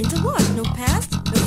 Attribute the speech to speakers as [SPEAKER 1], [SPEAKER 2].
[SPEAKER 1] According to what? No past, no